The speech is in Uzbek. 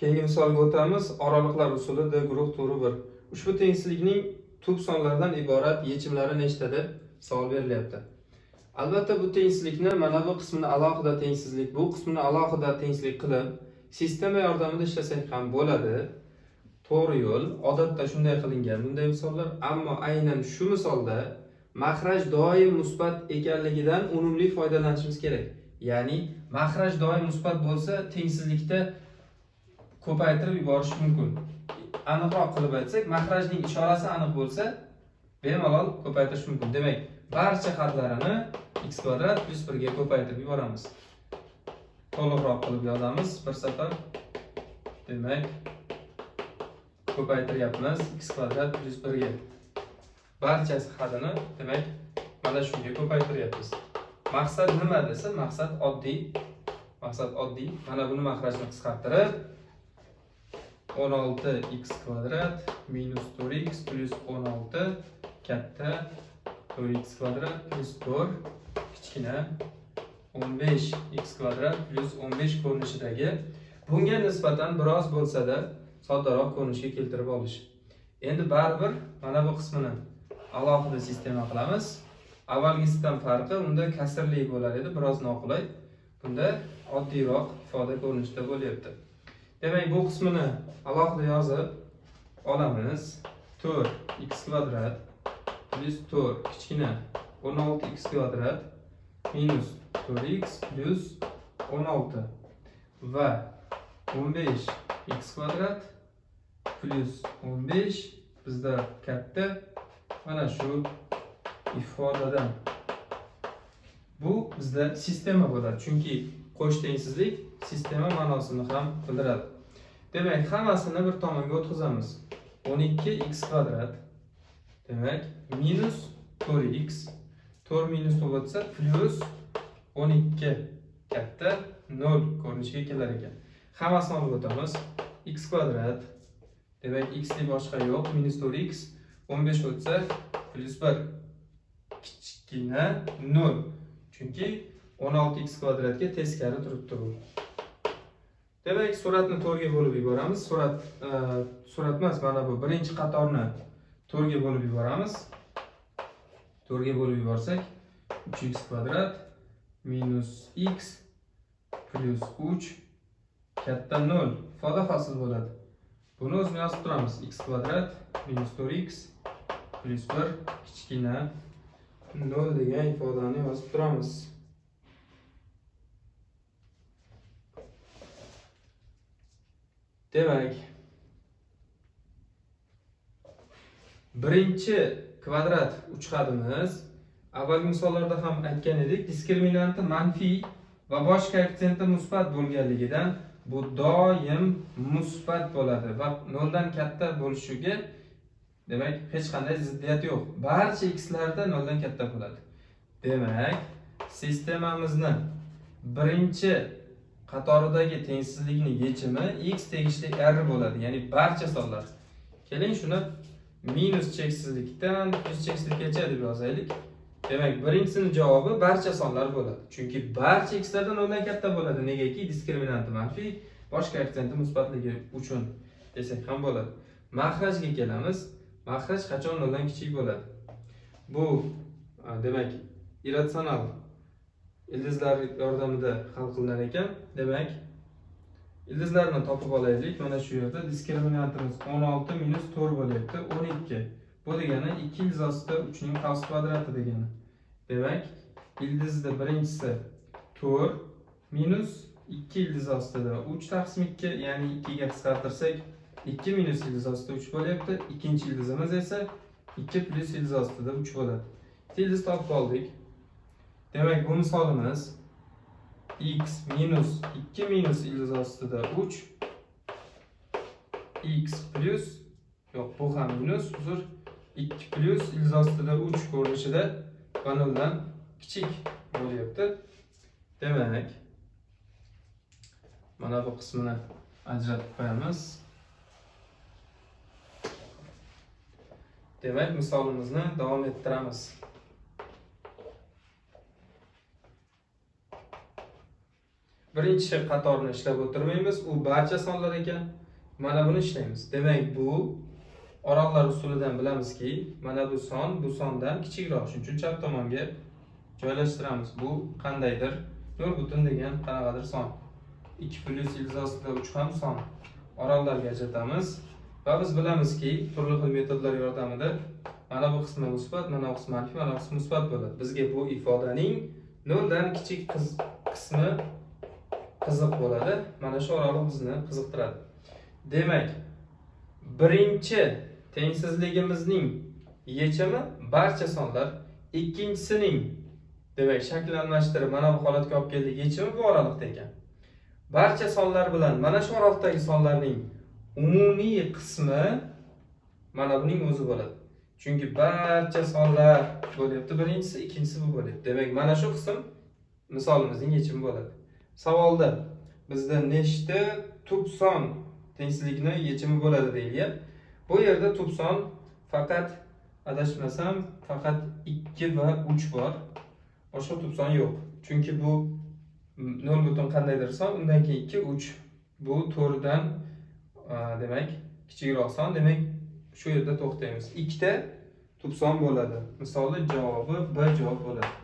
keyingi misolga o'tamiz. Oraliqlar usuli d guruh turi bir. Ushbu tengsizlikning tub sonlardan iborat yechimlari nechta deb savol berilyapti. Albatta bu tengsizlikni mana bu qismini alohida tengsizlik bu qismini alohida tengsizlik qilib sistema yordamida ishlasak ham bo'ladi. To'g'ri yo'l. Odatda shunday qilingan bunday misollar. Ammo aynan shu misolda mahraj doim musbat ekanligidan unumli foydalanishimiz kerak. Ya'ni mahraj doim musbat bo'lsa tengsizlikda ko'paytirib yuborish mumkin. Aniqroq qilib aytsak mahrajning ishorasi aniq bo'lsa bemalol ko'paytirish mumkin. Demak barcha xatlarini x kvadrat plyus birga ko'paytirib yuboramiz. To'liqroq qilib yozamiz bir safar. Demak ko'paytiryapmiz x kvadrat plyus birga. Barchasi hadini demak mana shunga ko'paytiryapmiz. Maqsad nima desa maqsad oddiy. Maqsad oddiy. Mana buni mahrajni qisqartirib 16 x kvadrat minus 4x plyus 16 katta 4x kvadrat plyus 4 kichkina 15 x kvadrat plyus 15 ko'rinishidagi bunga nisbatan biroz bo'lsa-da soddaroq ko'rinishga keltirib olish. Endi baribir mana bu qismini alohida sistema qilamiz. Avvalgisidan farqi unda kasrli bo'lar edi biroz noqulay. Bunda oddiyroq ifoda ko'rinishda bo'lyapti. Demak bu qismini alohida yozib olamiz 4 x kvadrat plyus 4 kichkina 16 x kvadrat minus 4x plyus 16 va 15 x kvadrat plyus 15 bizda katta mana shu ifodadan. Bu bizda sistema bo'ladi chunki qo'sh tengsizlik sistema ma'nosini ham bildiradi. Demak hammasini bir tomonga o'tkazamiz. 12 x kvadrat demak minus 4x 4 minus o'tsa plyus 12 katta 0 ko'rinishiga kelar ekan. Hammasini olib o'tamiz. x kvadrat demak x deb boshqa yo'q minus 4x 15 o'tsa plyus 1 kichkina 0 chunki 16x kvadratga teskari turibdi bu demak suratni to'rtga bo'lib yuboramiz. Surat e, surat emas mana bu birinchi qatorni to'rtga bo'lib yuboramiz. To'rtga bo'lib yuborsak 3x kvadrat minus x plyus 3 katta 0 ifoda hosil bo'ladi. Buni o'zini yozib turamiz. X kvadrat minus 4x plyus 1 kichkina 0 degan ifodani yozib turamiz. Demak birinchi kvadrat uch hadimiz avvalgi misollarda ham aytgan edik diskriminanti manfiy va bosh koeffitsiyenti musbat bo'lganligidan bu doim musbat bo'ladi va noldan katta bo'lishiga demak hech qanday ziddiyat yo'q. Barcha xlarda noldan katta bo'ladi. Demak sistemamizni birinchi qatoridagi tengsizlikni yechimi x tegishli r bo'ladi ya'ni barcha sonlar. Keling shuni minus cheksizlikdan plyus cheksizlikgacha deb yozaylik. Demak birinchisini javobi barcha sonlar bo'ladi chunki barcha x lardan noldan katta bo'ladi. Negaki diskriminanti manfiy bosh koeffitsiyenti musbatligi uchun desak ham bo'ladi. Mahrajga kelamiz. Mahraj qachon noldan kichik bo'ladi? Bu demak irratsional ildizlar yordamida hal qilinar ekan. Demak ildizlarni topib olaylik. Mana shu yerda diskriminantimiz 16 minus 4 bo'lyapti 12 bu degani 2 ildiz ostida 3 ning qavs kvadrati degani. Demak ildizni birinchisi 4 minus 2 ildiz ostida 3 taqsim 2 ya'ni 2 ga qisqartirsak 2 minus ildiz ostida 3 bo'lyapti. Ikkinchi ildizimiz esa 2 plus ildiz ostida 3 bo'ladi. Ildiz topib oldik. Demak bu misolimiz x minus 2 minus ildiz ostida 3 x plus yo'q bu ham minus uzr 2 plus ildiz ostida 3 ko'rinishida va noldan kichik bo'lyapti. Demak mana bu qismini ajratib qo'yamiz. Demak misolimizni davom ettiramiz. Birinchi qatorni ishlab o'tirmaymiz u barcha sonlar ekan. Mana buni ishlaymiz. Demak bu orollar usulidan bilamizki mana bu son bu sondan kichikroq shuning uchun chap tomonga joylashtiramiz. Bu qandaydir? To'rt butun degan qanaqadir son. Ikki plyus ildız ostida uch ham son. Orollarga ajratamiz va biz bilamizki turli xil metodlar yordamida mana bu qismi musbat mana bu qismi manfiy mana bu qismi musbat bo'ladi. Bizga bu ifodaning noldan kichik qismi qiziq bo'ladi. Mana shu oraliq bizni qiziqtiradi. Demak birinchi tengsizligimizning yechimi barcha sonlar ikkinchisining demak shakllanmashtirib mana bu holatga olib keldik yechimi bu oraliqda ekan. Barcha sonlar bilan mana shu oraliqdagi sonlarning umumiy qismi mana buning o'zi bo'ladi. Chunki barcha sonlar bo'lyapti birinchisi ikkinchisi bu bo'lyapti. Demak mana shu qism misolimizning yechimi bo'ladi. Savolda bizda nechta tub son tengsizlikni yechimi bo'ladi? deyilgan bu yerda tub son faqat adashmasam faqat ikki va uch bor. Boshqa tub son yo'q. Chunki bu nol butun qandaydir son undan keyin ikki uch. Bu to'rtdan demak kichikroq son. Demak shu yerda to'xtaymiz. Ikkita tub son bo'ladi. Misoli javobi b javob bo'ladi.